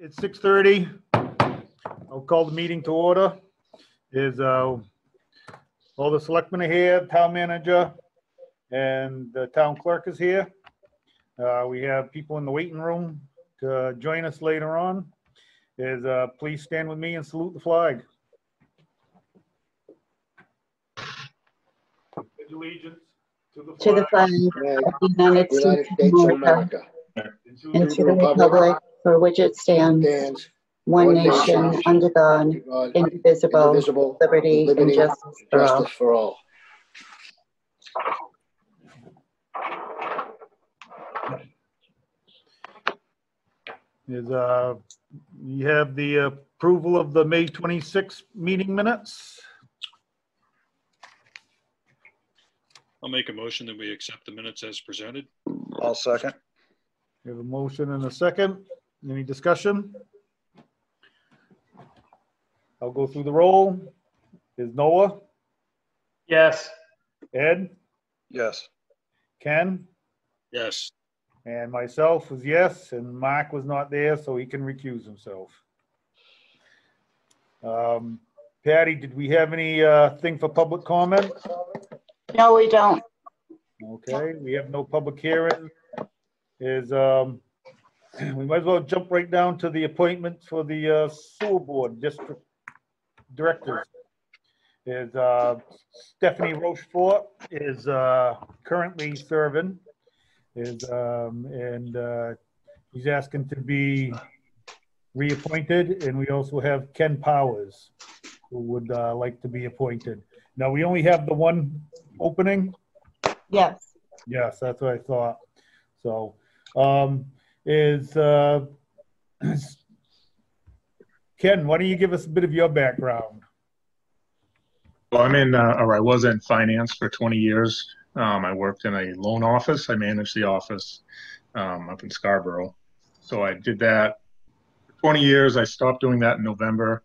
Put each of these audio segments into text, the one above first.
It's 6:30. I'll call the meeting to order. Is, uh, all the selectmen are here, town manager, and the town clerk is here. Uh, We have people in the waiting room to join us later on. Is, uh, please stand with me and salute the flag. Pledge allegiance to the to the flag flag of the United United States States of of America America and to the republic for which it stands, stands one one nation, nation, under God, God, indivisible, indivisible, liberty and justice for all. for all. Is, uh, you have the approval of the May 26th meeting minutes? I'll make a motion that we accept the minutes as presented. I'll second. We have a motion and a second. Any discussion? I'll go through the roll. Is Noah, Yes. Ed, Yes. Ken, Yes, and myself was yes, and Mark was not there, so he can recuse himself. Um, Patty, did we have any, uh, thing for public comment? No, we don't. Okay, we have no public hearing. Is, um, we might as well jump right down to the appointment for the uh, sewer board district directors. Is, uh, Stephanie Rochefort is, uh, currently serving. Is, um, and, uh, he's asking to be reappointed, and we also have Ken Powers, who would, uh, like to be appointed. Now, we only have the one opening. Yes. Yes, that's what I thought. So, um, is, uh, Ken, why don't you give us a bit of your background? Well, I'm in, uh, or I was in finance for 20 years. Um, I worked in a loan office. I managed the office um, up in Scarborough. So I did that for 20 years. I stopped doing that in November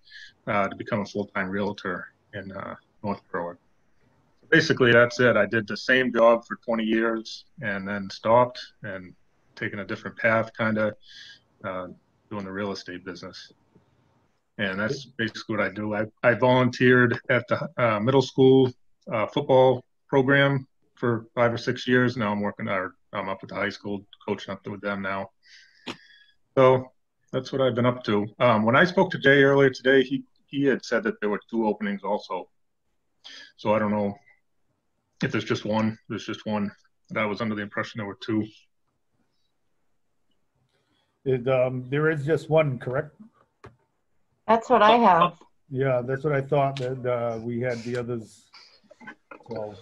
uh, to become a full-time realtor in uh, North Berwick. Basically, that's it. I did the same job for 20 years and then stopped and taken a different path, kind of uh, doing the real estate business and that's basically what I do. I, I volunteered at the uh, middle school uh, football program for five or six years. Now I'm working, or I'm up at the high school, coaching up with them now. So that's what I've been up to. Um, when I spoke to Jay earlier today, he he had said that there were two openings also. So I don't know if there's just one. There's just one. I was under the impression there were two. Is, um, there is just one, correct? That's what I have. Yeah, that's what I thought, that, uh, we had the others. So,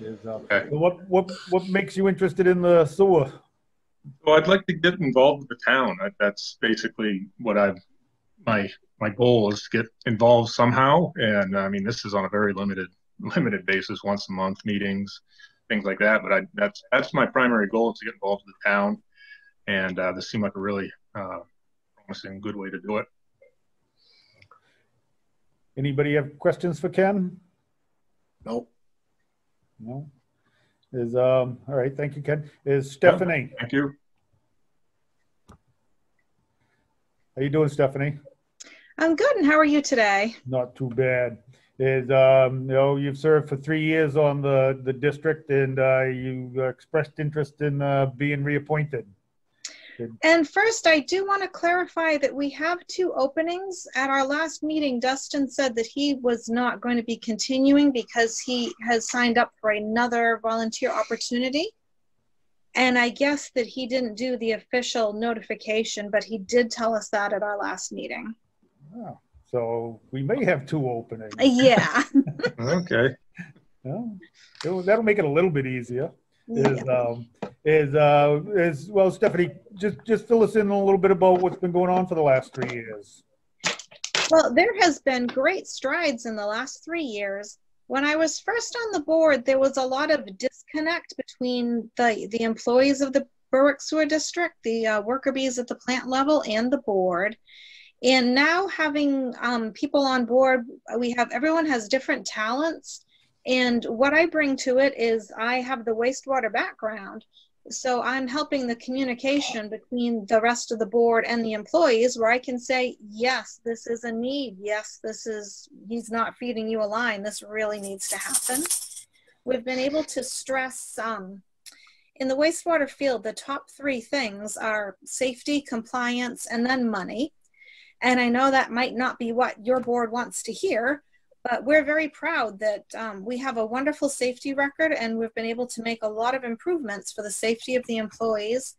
is, uh, Okay. so what, what, what makes you interested in the sewer? Well, I'd like to get involved with the town. That- That's basically what I've my my goal is to get involved somehow. And I mean, this is on a very limited limited basis, once a month meetings, things like that. But I that's that's my primary goal is to get involved with the town. And uh, this seemed like a really uh, promising, good way to do it. Anybody have questions for Ken? Nope. No? Is, um, all right, thank you, Ken. Is Stephanie, Thank you. how you doing, Stephanie? I'm good. And how are you today? Not too bad. Is, um, you know, you've served for three years on the, the district and, uh, you expressed interest in, uh, being reappointed. And first, I do want to clarify that we have two openings. At our last meeting, Dustin said that he was not going to be continuing because he has signed up for another volunteer opportunity. And I guess that he didn't do the official notification, but he did tell us that at our last meeting. Oh, So we may have two openings. Yeah. Okay. No, That'll make it a little bit easier. Is, um, is, uh, is, well, Stephanie, just, just fill us in a little bit about what's been going on for the last three years. Well, there has been great strides in the last three years. When I was first on the board, there was a lot of disconnect between the, the employees of the Berwick Sewer District, the uh, worker bees at the plant level, and the board. And now having um, people on board, we have everyone has different talents. And what I bring to it is I have the wastewater background. So I'm helping the communication between the rest of the board and the employees where I can say, yes, this is a need. Yes, this is, he's not feeding you a line. This really needs to happen. We've been able to stress, um, in the wastewater field, the top three things are safety, compliance, and then money. And I know that might not be what your board wants to hear, but we're very proud that um, we have a wonderful safety record and we've been able to make a lot of improvements for the safety of the employees.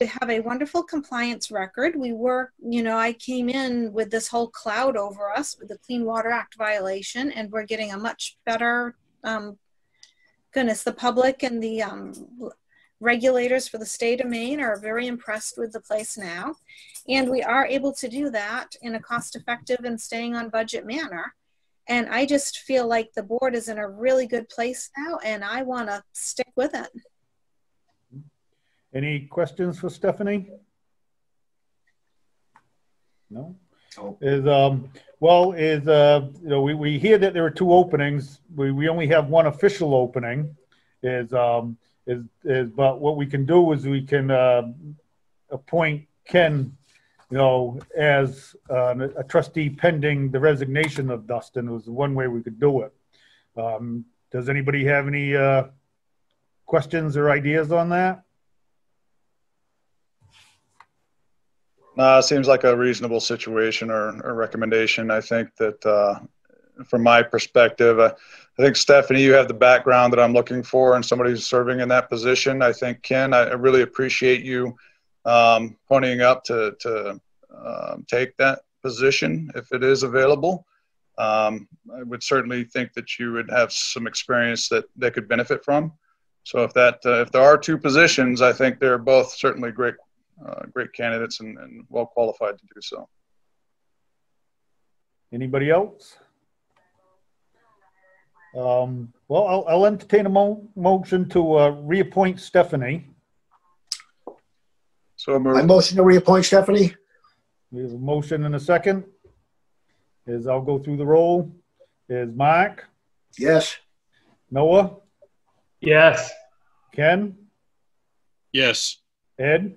We have a wonderful compliance record. We work, you know, I came in with this whole cloud over us with the Clean Water Act violation, and we're getting a much better, um, goodness, the public and the um, regulators for the state of Maine are very impressed with the place now. And we are able to do that in a cost effective and staying on budget manner. And I just feel like the board is in a really good place now, and I want to stick with it. Any questions for Stephanie? No? Is, um, well, is, uh, you know, we, we hear that there are two openings. We, we only have one official opening. Is, um, is, is, but what we can do is we can, uh, appoint Ken, you know, as uh, a trustee pending the resignation of Dustin was one way we could do it. Um, does anybody have any, uh, questions or ideas on that? It seems like a reasonable situation or, or recommendation. I think that, uh, from my perspective, uh, I think Stephanie, you have the background that I'm looking for and somebody who's serving in that position. I think Ken, I I really appreciate you, um, ponying up to, to, um, take that position if it is available. Um, I would certainly think that you would have some experience that they could benefit from. So if that, uh, if there are two positions, I think they're both certainly great uh, great candidates and, and well qualified to do so. Anybody else? Um, well, I'll, I'll entertain a mo- motion to, uh, reappoint Stephanie. So I moved. motion to reappoint Stephanie. We have a motion and a second. Is, I'll go through the roll. Is Mark, Yes. Noah, Yes. Ken, Yes, Ed,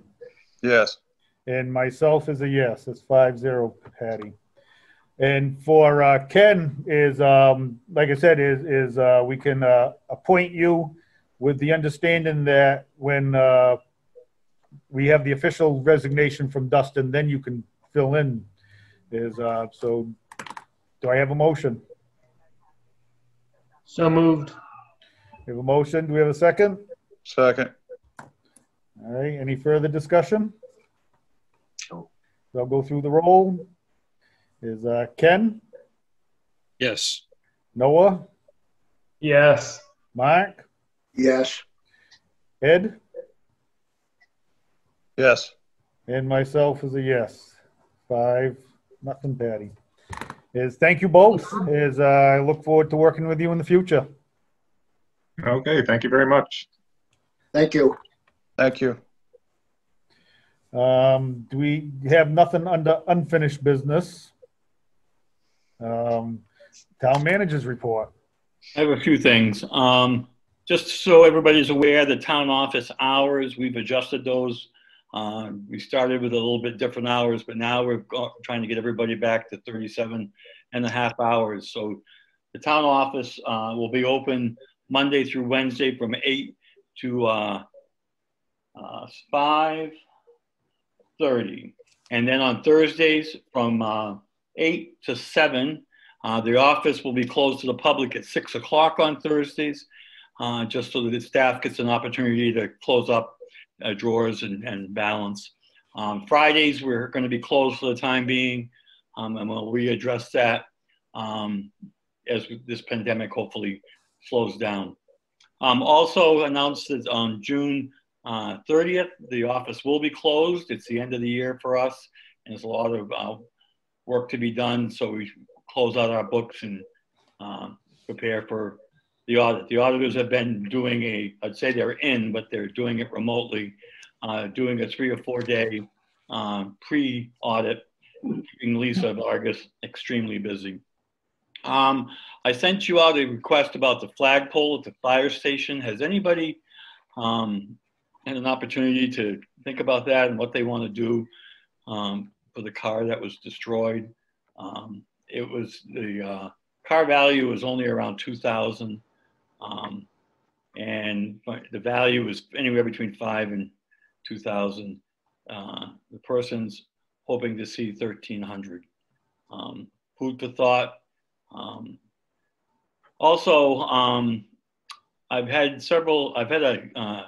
Yes. and myself is a yes. It's five zero, Patty. And for, uh, Ken is, um, like I said, is, is, uh, we can, uh, appoint you with the understanding that when, uh, we have the official resignation from Dustin, then you can fill in. Is, uh, so, do I have a motion? So moved. We have a motion. Do we have a second? Second. All right, any further discussion? So I'll go through the roll. Is, uh, Ken, yes, Noah, Yes. Mark, Yes. Ed, Yes. and myself is a yes. Five, nothing, Patty. Is, thank you both. Is, uh, I look forward to working with you in the future. Okay, thank you very much. Thank you. Thank you. Um, do we have nothing under unfinished business? Um, town managers report. I have a few things. Um, just so everybody's aware, the town office hours, we've adjusted those. Uh, we started with a little bit different hours, but now we're trying to get everybody back to 37 and a half hours. So the town office, uh, will be open Monday through Wednesday from eight to, uh, uh, five thirty. And then on Thursdays from, uh, eight to seven, uh, the office will be closed to the public at six o'clock on Thursdays, just so that the staff gets an opportunity to close up uh, drawers and, and balance. Um, Fridays, we're going to be closed for the time being, um, and we'll readdress that um, as this pandemic hopefully slows down. Um, also announced that on June uh, 30th, the office will be closed. It's the end of the year for us, and there's a lot of uh, work to be done. So we close out our books and um, prepare for the audit. The auditors have been doing a, I'd say they're in, but they're doing it remotely, uh, doing a three or four day um, pre-audit, keeping Lisa Vargas extremely busy. Um, I sent you out a request about the flagpole at the fire station. Has anybody um, had an opportunity to think about that and what they want to do um, for the car that was destroyed. Um, it was the uh, car value was only around two thousand, um, and the value was anywhere between five and two thousand. Uh, the person's hoping to see thirteen hundred. Um, food for thought. Um, also, um, I've had several. I've had a uh,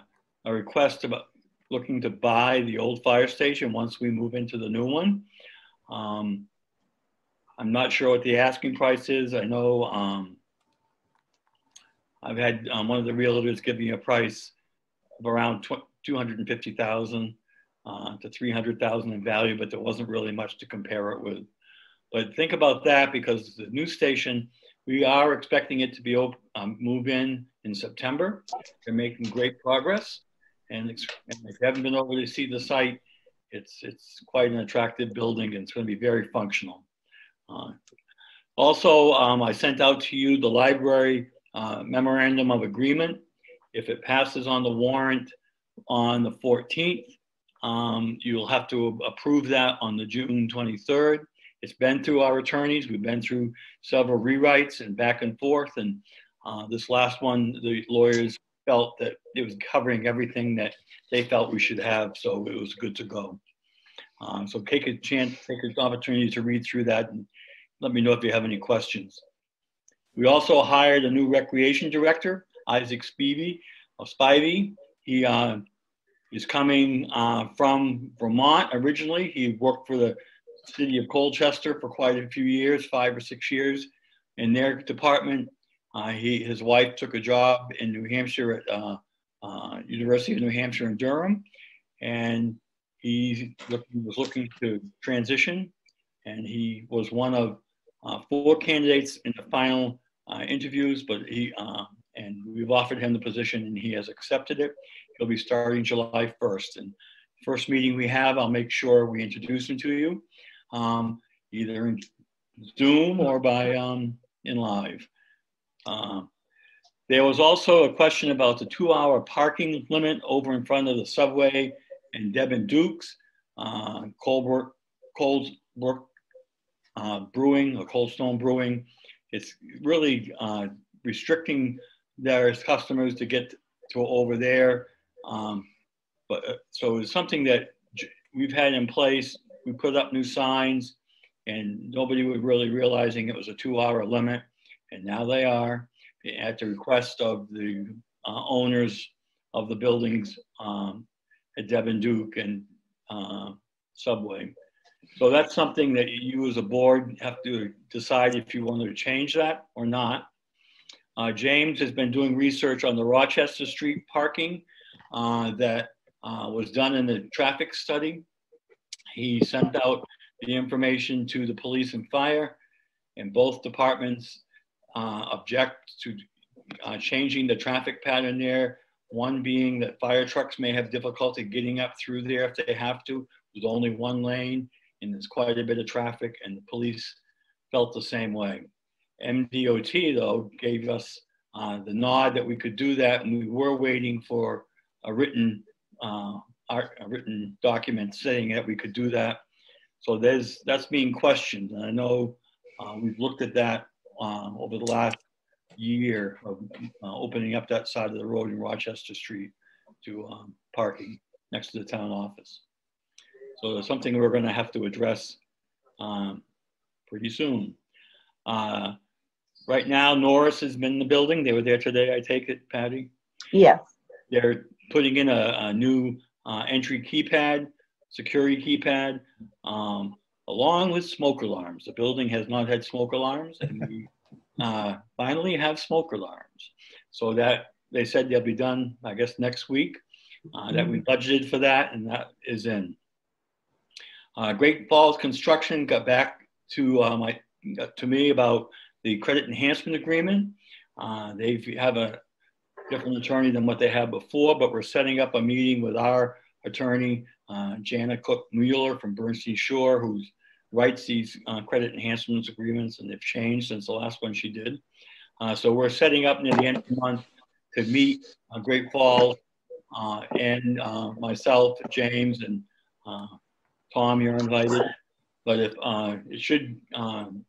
a request about looking to buy the old fire station once we move into the new one. Um, I'm not sure what the asking price is. I know um, I've had um, one of the realtors give me a price of around 250,000 uh, to 300,000 in value, but there wasn't really much to compare it with. But think about that because the new station, we are expecting it to be op- um, move in in September. They're making great progress, and, and if you haven't been over to see the site, it's it's quite an attractive building and it's going to be very functional. Uh, also, um, I sent out to you the library uh, memorandum of agreement. If it passes on the warrant on the 14th, um, you'll have to approve that on the June 23rd. It's been through our attorneys. We've been through several rewrites and back and forth. And uh, this last one, the lawyers felt that it was covering everything that they felt we should have, so it was good to go. Um, so take a chance, take an opportunity to read through that and let me know if you have any questions. We also hired a new recreation director, Isaac Spivey, or Spivey. He uh, is coming uh, from Vermont originally. He worked for the city of Colchester for quite a few years, five or six years in their department. Uh, he, his wife took a job in New Hampshire at uh, uh, University of New Hampshire in Durham, and he looking, was looking to transition, and he was one of uh, four candidates in the final uh, interviews, but he uh, and we've offered him the position, and he has accepted it. He'll be starting July 1st, and first meeting we have, I'll make sure we introduce him to you, um, either in Zoom or by um, in live. Uh, there was also a question about the two-hour parking limit over in front of the subway and Devin Dukes, uh, Colbrook, Coldbrook uh, Brewing or Cold Stone Brewing. It's really uh, restricting their customers to get to over there. Um, but uh, so it's something that we've had in place. We put up new signs, and nobody was really realizing it was a two-hour limit, and now they are at the request of the uh, owners of the buildings um, at Devon Duke and uh, Subway. So that's something that you as a board have to decide if you want to change that or not. Uh, James has been doing research on the Rochester Street parking uh, that uh, was done in the traffic study. He sent out the information to the police and fire, and both departments uh, object to uh, changing the traffic pattern there. One being that fire trucks may have difficulty getting up through there if they have to, with only one lane, and there's quite a bit of traffic, and the police felt the same way. MDOT, though, gave us uh, the nod that we could do that, and we were waiting for a written, uh, a written document saying that we could do that. So there's that's being questioned, and I know uh, we've looked at that um, over the last year of uh, opening up that side of the road in Rochester Street to um, parking next to the town office. So it's something we're going to have to address um, pretty soon. Uh, right now, Norris has been in the building. They were there today, I take it, Patty. Yes. They're putting in a, a new uh, entry keypad, security keypad, um, along with smoke alarms. The building has not had smoke alarms, and we uh, finally have smoke alarms. So that they said they'll be done, I guess, next week. Uh, that we budgeted for that, and that is in. Uh, Great Falls Construction got back to uh, my to me about the credit enhancement agreement. Uh, they have a different attorney than what they had before, but we're setting up a meeting with our attorney, uh, Jana Cook Mueller from Bernstein Shur, who writes these uh, credit enhancements agreements, and they've changed since the last one she did. Uh, so we're setting up near the end of the month to meet uh, Great Falls uh, and, uh, myself, James and, uh, Tom, you're invited. But if, uh, it should, um,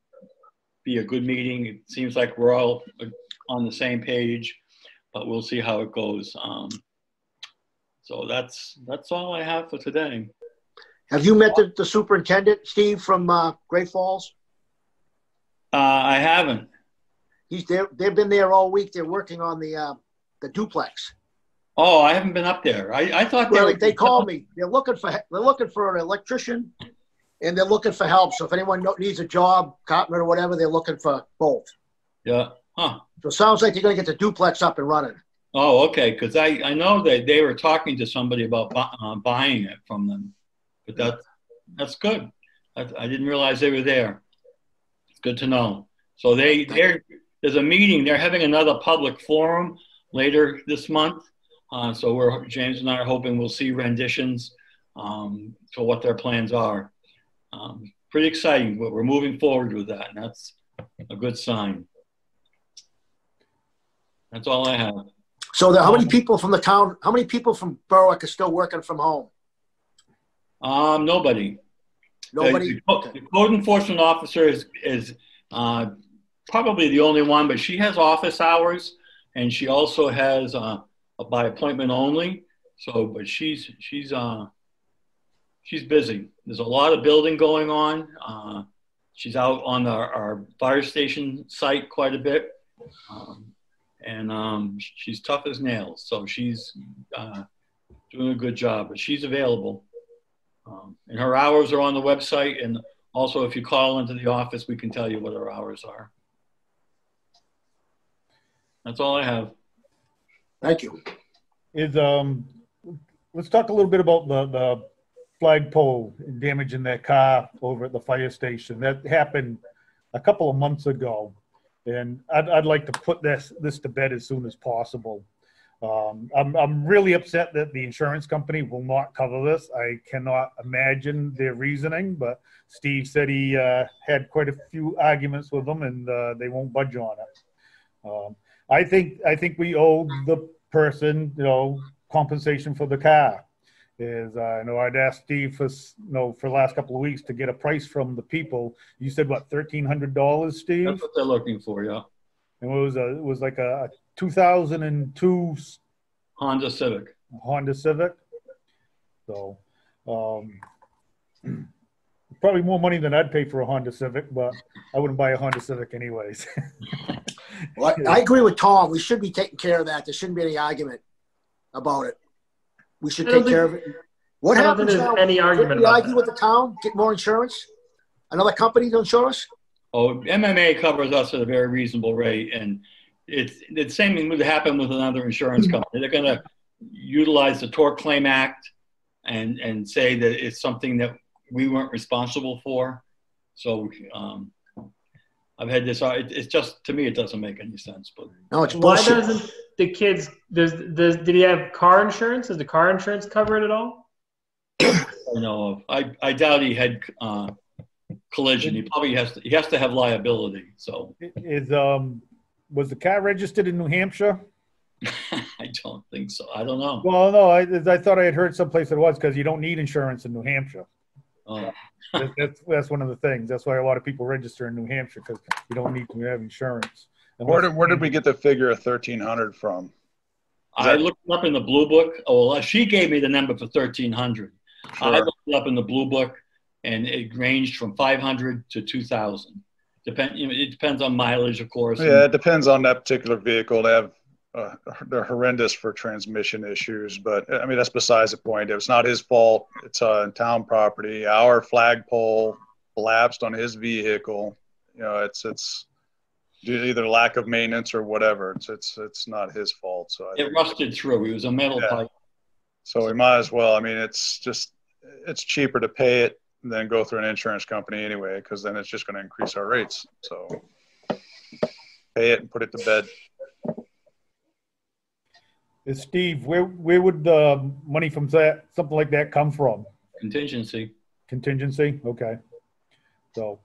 be a good meeting. It seems like we're all on the same page, but we'll see how it goes. Um, so that's, that's all I have for today. Have you met the, the superintendent, Steve, from, uh, Great Falls? Uh, I haven't. He's there, they've been there all week. They're working on the, uh, the duplex. Oh, I haven't been up there. I, I thought they they called me. They're looking for, they're looking for an electrician and they're looking for help. So if anyone needs a job, carpenter or whatever, they're looking for both. Yeah, huh. So it sounds like they're gonna get the duplex up and running. Oh, okay, because I, I know that they were talking to somebody about bu- uh, buying it from them. But that, that's good. I, I didn't realize they were there. It's good to know. So they, they're, there's a meeting, they're having another public forum later this month. Uh, so we're, James and I are hoping we'll see renditions, um, for what their plans are. Um, pretty exciting, but we're moving forward with that, and that's a good sign. That's all I have. So there, how many people from the town, how many people from Berwick are still working from home? Um, nobody. Nobody? The, the code enforcement officer is, is uh, probably the only one, but she has office hours and she also has uh, by appointment only. So, but she's she's uh, she's busy. There's a lot of building going on. Uh, she's out on our, fire station site quite a bit, um, and um, she's tough as nails. So she's uh, doing a good job. But she's available. Um, and her hours are on the website. And also, if you call into the office, we can tell you what her hours are. That's all I have. Thank you. Is, um, let's talk a little bit about the, the flagpole damage in that car over at the fire station. That happened a couple of months ago. And I'd, I'd like to put this, this to bed as soon as possible. Um, I'm, I'm really upset that the insurance company will not cover this. I cannot imagine their reasoning, but Steve said he, uh, had quite a few arguments with them and, uh, they won't budge on it. Um, I think, I think we owe the person, you know, compensation for the car. Is, uh, I know I'd asked Steve for, you know, for the last couple of weeks to get a price from the people. You said what, thirteen hundred dollars, Steve? That's what they're looking for, yeah. And it was a, it was like a two thousand and two Honda Civic. Honda Civic. So, um, probably more money than I'd pay for a Honda Civic, but I wouldn't buy a Honda Civic anyways. Well, I I agree with Tom. We should be taking care of that. There shouldn't be any argument about it. We should take care of it. What I don't happens there's now? any argument Didn't we about argue that. with the town, get more insurance? Another company to insure us? Oh, MMA covers us at a very reasonable rate, and it's the same thing would happen with another insurance company. They're going to utilize the Tort Claim Act and and say that it's something that we weren't responsible for. So um, I've had this. It, it's just to me, it doesn't make any sense. But No, it's Why doesn't the kids, does, does, did he have car insurance? Is the car insurance covered at all? I know of. I I doubt he had uh, collision. He probably has to. He has to have liability. So Is, um, was the car registered in New Hampshire? I don't think so. I don't know. Well, no, I, I thought I had heard someplace it was because you don't need insurance in New Hampshire. Uh, That's, that's, that's one of the things. That's why a lot of people register in New Hampshire because you don't need to have insurance. Where did, where did we get the figure of thirteen hundred from? I looked up in the blue book. Oh, well, she gave me the number for thirteen hundred. I looked up in the blue book, and it ranged from five hundred to two thousand. Depend. You know, it depends on mileage, of course. Yeah, it depends on that particular vehicle. They have, uh, they're horrendous for transmission issues, but I mean, that's besides the point. It's not his fault. It's uh, town property. Our flagpole collapsed on his vehicle. You know, it's, it's due to either lack of maintenance or whatever. It's, it's, it's not his fault. So I It rusted through. It was a metal Yeah. pipe. so we might as well. I mean, it's just, it's cheaper to pay it than go through an insurance company anyway, because then it's just going to increase our rates. So pay it and put it to bed. Is Steve, where, where would the money from that, something like that come from? Contingency. Contingency? Okay. So,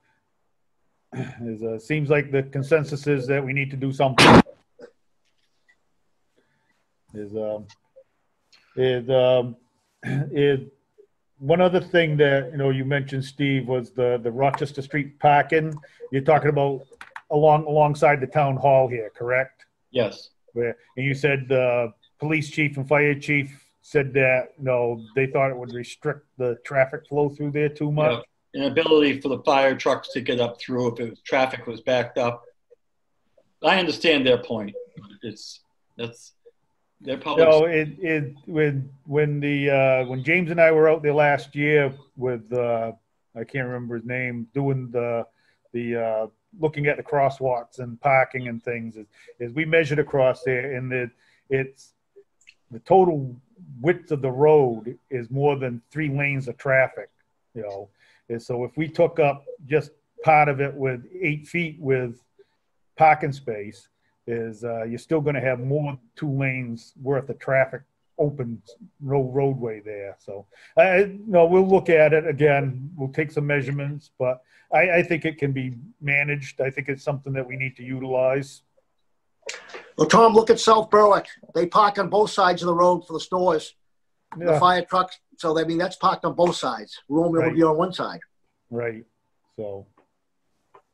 it uh, seems like the consensus is that we need to do something. Is, um, is, um, is one other thing that, you know, you mentioned, Steve, was the, the Rochester Street parking. You're talking about along, alongside the town hall here, correct? Yes. Where, and you said the police chief and fire chief said that, no, they thought it would restrict the traffic flow through there too much. An ability for the fire trucks to get up through if it was, traffic was backed up. I understand their point. It's, that's, their public. No, it, it, when, when the, uh, when James and I were out there last year with, uh, I can't remember his name, doing the, the, uh, looking at the crosswalks and parking and things, is, is we measured across there and the, it's, the total width of the road is more than three lanes of traffic, you know? And so if we took up just part of it with eight feet with parking space, is uh, you're still going to have more two lanes worth of traffic open no roadway there. So I no, we'll look at it again. We'll take some measurements, but I, I think it can be managed. I think it's something that we need to utilize. Well, Tom, look at South Berwick. They park on both sides of the road for the stores, the fire trucks. So, I mean, that's parked on both sides. Romeo would be on one side. right. So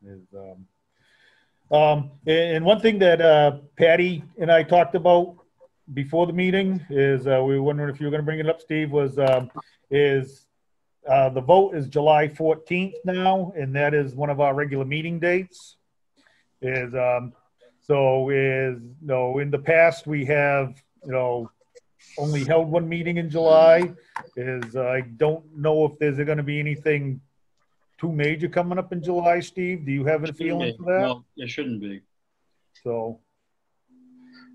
is um, um, and and one thing that uh, Patty and I talked about before the meeting is uh, we were wondering if you were going to bring it up, Steve. Was um, is uh, the vote is July 14th now, and that is one of our regular meeting dates. Is um, so is you know in the past we have you know only held one meeting in July. Is uh, I don't know if there's going to be anything too major coming up in July, Steve. Do you have a feeling for that? No, there shouldn't be. So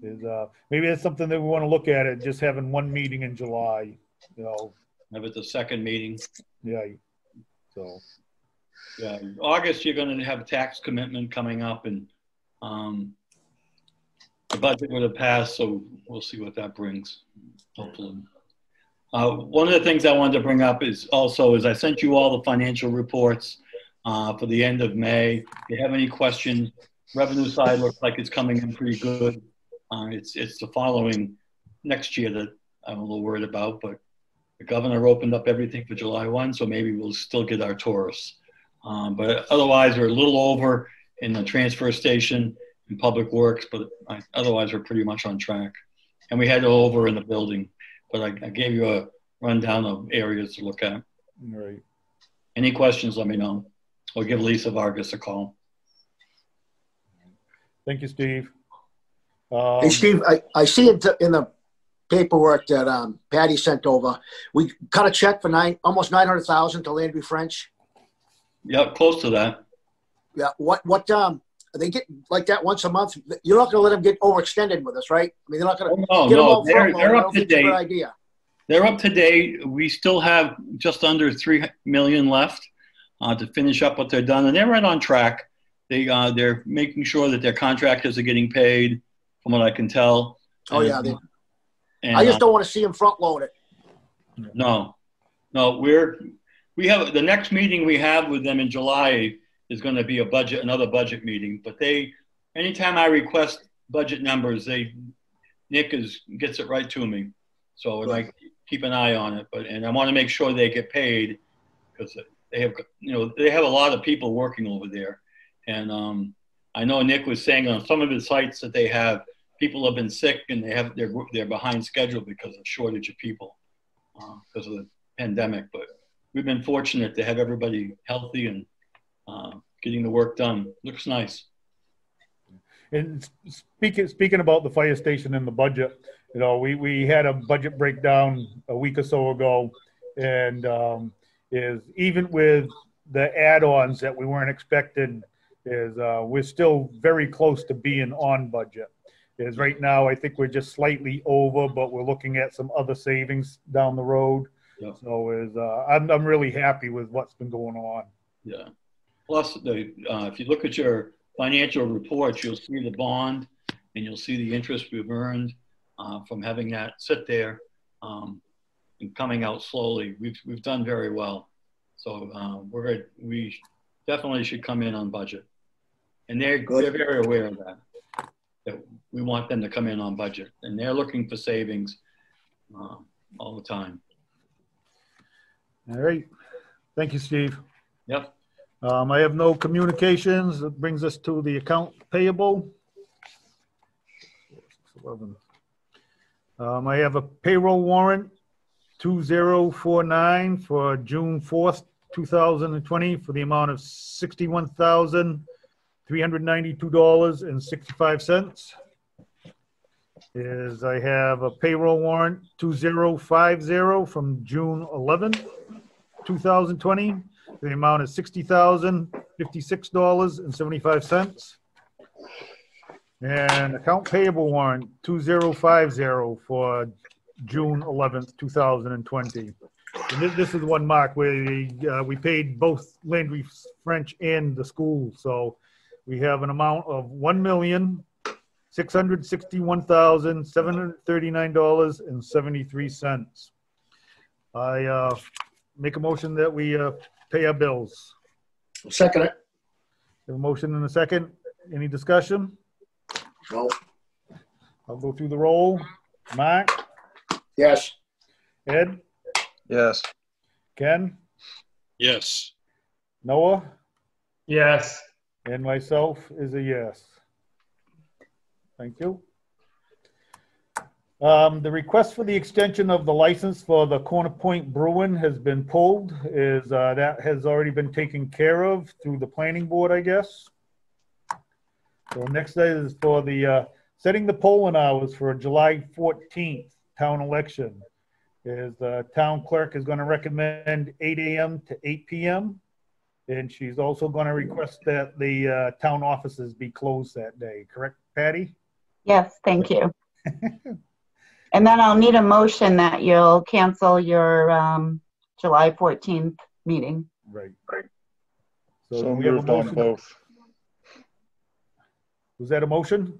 is uh maybe that's something that we want to look at it, just having one meeting in July, you know, Have it the second meeting. yeah. So, Yeah, August, you're gonna have a tax commitment coming up and, um, the budget would have passed, so we'll see what that brings, hopefully. Uh, one of the things I wanted to bring up is also, is I sent you all the financial reports, uh, for the end of May. If you have any questions, revenue side looks like it's coming in pretty good. Uh, it's, it's the following, next year that I'm a little worried about, but the governor opened up everything for July 1, so maybe we'll still get our tourists. Um, but otherwise, we're a little over in the transfer station and public works, but uh, otherwise, we're pretty much on track. And we had over in the building, but I, I gave you a rundown of areas to look at. right. Any questions, let me know. Or give Lisa Vargas a call. Thank you, Steve. Um, Hey, Steve, I, I see it in the paperwork that um, Patty sent over. We cut a check for nine, almost 900,000 to Landry French. Yep, close to that. Yeah. What, what, um, they get like that once a month. You're not going to let them get overextended with us, right? I mean, they're not going to Oh, no, get them no, all they're, they're up to think it's a date. idea. They're up to date. We still have just under three million left uh, to finish up what they're done, and they're right on track. They uh, they're making sure that their contractors are getting paid, from what I can tell. Oh, yeah, they- And, I just uh, don't want to see them front load it. no, no, we're we have the next meeting we have with them in July is going to be a budget, another budget meeting. But they, anytime I request budget numbers, they Nick is gets it right to me. So like keep an eye on it. But and I want to make sure they get paid because they have you know they have a lot of people working over there, and um, I know Nick was saying on some of the sites that they have people have been sick and they have they're they're behind schedule because of shortage of people uh, because of the pandemic. But we've been fortunate to have everybody healthy and uh, getting the work done. Looks nice. And speaking, speaking about the fire station and the budget, you know, we, we had a budget breakdown a week or so ago. And, um, is even with the add-ons that we weren't expecting, is, uh, we're still very close to being on budget. Is right now, I think we're just slightly over, but we're looking at some other savings down the road. Yeah. So is, uh, I'm, I'm really happy with what's been going on. Yeah. Plus, the uh, if you look at your financial reports, you'll see the bond and you'll see the interest we've earned uh, from having that sit there um, and coming out slowly. We've we've done very well. So uh, we're we definitely should come in on budget, and they're Good. they're very aware of that. That we want them to come in on budget, and they're looking for savings. Uh, all the time. All right. Thank you, Steve. Yep. Um, I have no communications. That brings us to the account payable. Um, I have a payroll warrant, two zero four nine for June fourth, two thousand and twenty, for the amount of sixty-one thousand, three hundred ninety-two dollars and sixty-five cents. Is I have a payroll warrant, two zero five zero from June eleventh, 2020, the amount is $60,056.75. And account payable warrant 2050 for June 11th, 2020. And this, this is one, Mark, where we, uh, we paid both Landry French and the school. So we have an amount of $1,661,739.73. I, uh, make a motion that we uh, pay our bills. Second it. Have a motion and a second. Any discussion? No. I'll go through the roll. Mark, Yes. Ed, Yes. Ken, Yes. Noah, Yes. and myself is a yes. Thank you. Um, the request for the extension of the license for the Corner Point Brewing has been pulled. Is, uh, that has already been taken care of through the planning board, I guess. So next day is for the, uh, setting the polling hours for July fourteenth town election. Is the town clerk is gonna recommend eight AM to eight PM. And she's also gonna request that the, uh, town offices be closed that day, correct, Patty? Yes, thank you. And then I'll need a motion that you'll cancel your um, July 14th meeting. Right. So do we have a moved on motion? both. Was that a motion?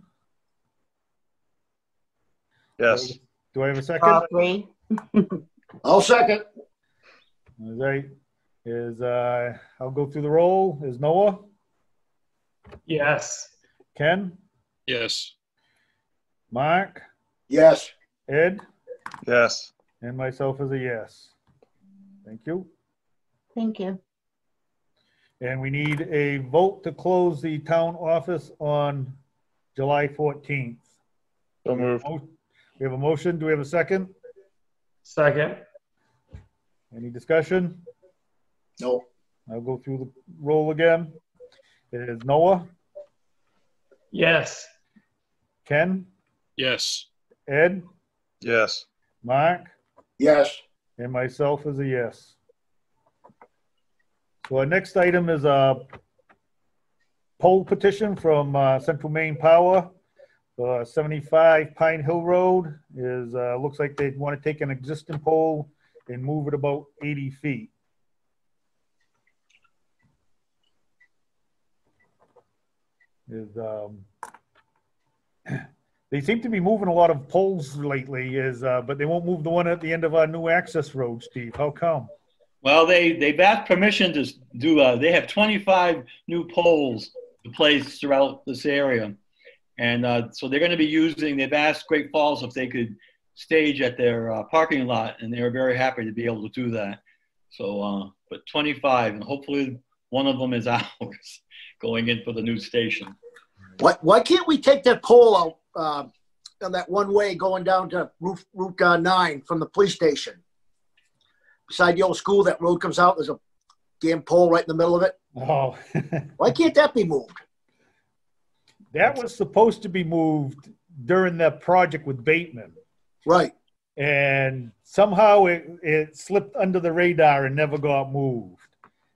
Yes. Do I have a second? All three? I'll second. All right, is, uh, I'll go through the roll. Is Noah, Yes. Ken, Yes. Mark, Yes. Ed, Yes. and myself as a yes. Thank you. Thank you. And we need a vote to close the town office on July 14th. So moved. We have a motion. Do we have a second? Second. Any discussion? No. I'll go through the roll again. It is Noah, Yes. Ken, Yes. Ed, Yes. Mark, Yes. and myself is a yes. So our next item is a pole petition from uh, Central Maine Power. Uh, 75 Pine Hill Road is, uh, looks like they want to take an existing pole and move it about 80 feet. Is, um, they seem to be moving a lot of poles lately is, uh, but they won't move the one at the end of our new access road, Steve. How come? Well, they, they've asked permission to do, uh, they have 25 new poles to place throughout this area. And uh, so they're going to be using, they've asked Great Falls if they could stage at their uh, parking lot, and they were very happy to be able to do that. So, uh, but 25, and hopefully one of them is ours going in for the new station. Why, why can't we take that pole out, uh, on that one way going down to Route, Route uh, nine from the police station? Beside the old school, that road comes out, there's a damn pole right in the middle of it. Oh, Why can't that be moved? that was supposed to be moved during that project with Bateman. Right. and somehow it, it slipped under the radar and never got moved.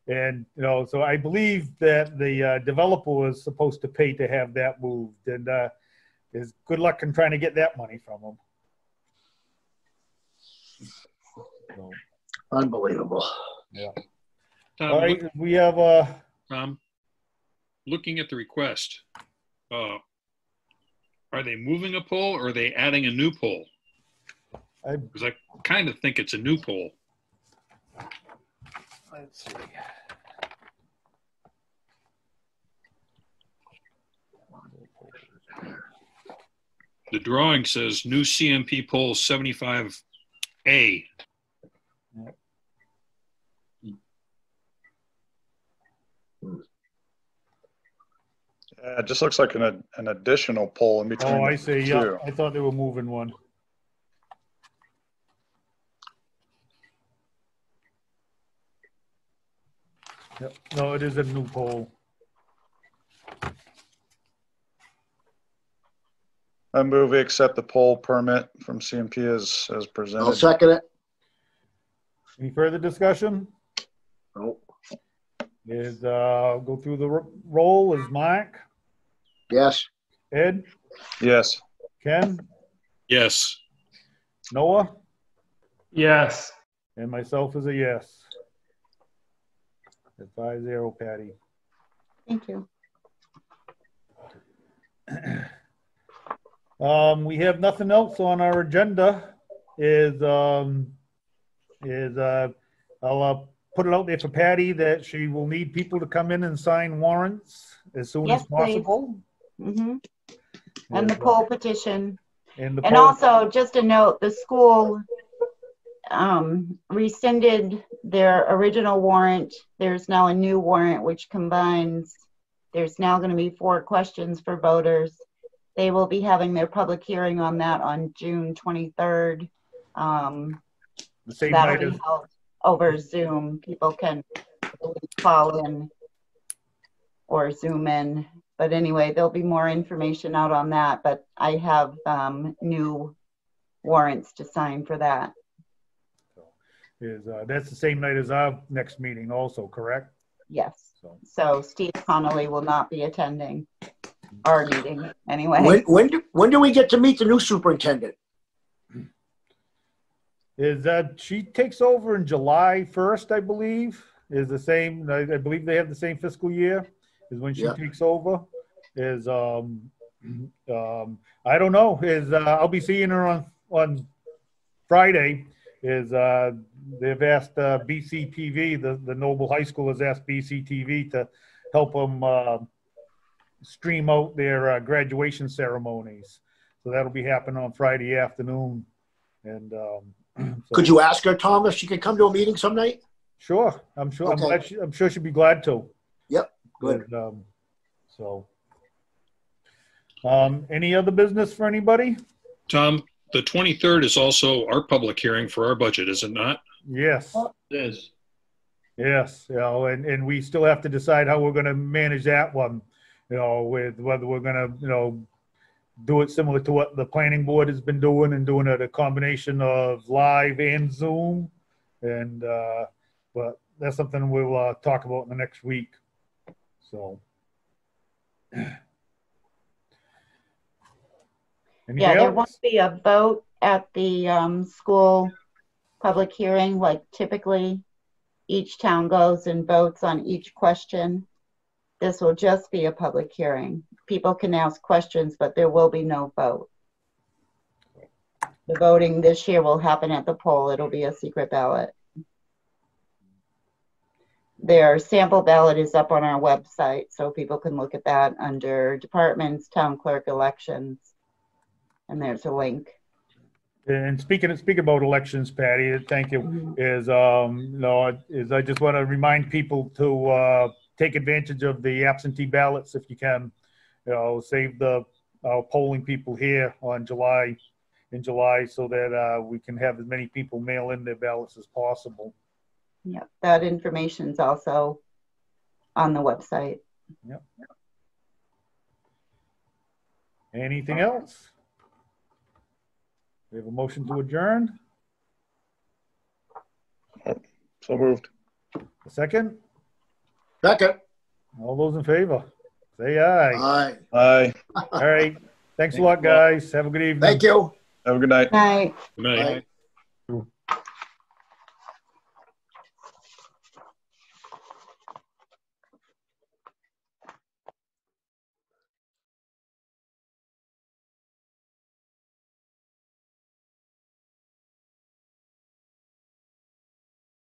And, you know, so I believe that the uh, developer was supposed to pay to have that moved and, uh, is good luck in trying to get that money from them. So, Unbelievable. Tom, All right, we have, uh, Tom, looking at the request, uh, are they moving a pole or are they adding a new pole? I, Because I kind of think it's a new pole. let's see. The drawing says new CMP pole 75 A. Yeah, it just looks like an, an additional pole in between. Oh, I the see, yeah. I thought they were moving one. Yep, no, it is a new pole. I move we accept the pole permit from CMP as, as presented. I'll presented. second it. Any further discussion? Nope. Is, uh, go through the ro- roll, is Mike, Yes. Ed, Yes, Ken, Yes. Noah, Yes. and myself is a yes. At five zero, Patty. Thank you. Um, we have nothing else on our agenda. Is, um, is, uh, I'll, uh, put it out there for Patty that she will need people to come in and sign warrants as soon as Yes, please. possible. hmm And the pole petition. And the And poll- also, just a note, the school um, rescinded their original warrant. There's now a new warrant which combines, there's now going to be four questions for voters. They will be having their public hearing on that on June 23rd. Um, The same That'll night be as, held over Zoom. People can call in or Zoom in. But anyway, there'll be more information out on that, but I have um, new warrants to sign for that. that. is, uh, that's the same night as our next meeting also, correct? Yes. So, So Steve Connolly will not be attending our meeting anyway. When, when, do- when do we get to meet the new superintendent? Is that, she takes over in July first, I believe, is the same, I, I believe they have the same fiscal year, is when she Yeah. takes over. Is, um, um, I don't know, is, uh, I'll be seeing her on, on Friday. Is, uh, they've asked, uh, BCTV, the, the Noble High School has asked BCTV to help them, uh, stream out their uh, graduation ceremonies. So that'll be happening on Friday afternoon. And, um, so- Could you ask her, Tom, if she could come to a meeting some night? Sure, I'm sure, I'm Okay. glad, she- I'm sure she'd be glad to. Yep, good. And, um, So. Um, any other business for anybody? Tom, the 23rd is also our public hearing for our budget, is it not? Yes, It is. yes, you know, and, and we still have to decide how we're gonna manage that one. You know, with whether we're gonna, you know, do it similar to what the planning board has been doing and doing it a combination of live and Zoom. And, uh, but that's something we'll, uh, talk about in the next week. So. Yeah, there won't be a vote at the um, school public hearing like typically. Each town goes and votes on each question. This will just be a public hearing. People can ask questions, but there will be no vote. The voting this year will happen at the poll. It'll be a secret ballot. Their sample ballot is up on our website, so people can look at that under departments, town clerk elections. And there's a link. And speaking, speaking about elections, Patty, thank you. Mhm. is, um, no, is I just want to remind people to, uh, take advantage of the absentee ballots if you can. You know, save the, uh, polling people here on July, in July, so that, uh, we can have as many people mail in their ballots as possible. Yeah, that information is also on the website. Yep. Anything else? We have a motion to adjourn, so moved. a second? Second. All those in favor? Say aye. Aye. Aye, All right. Thanks a lot, guys. Have a good evening. Thank you. have a good night. Night. Good night. Aye.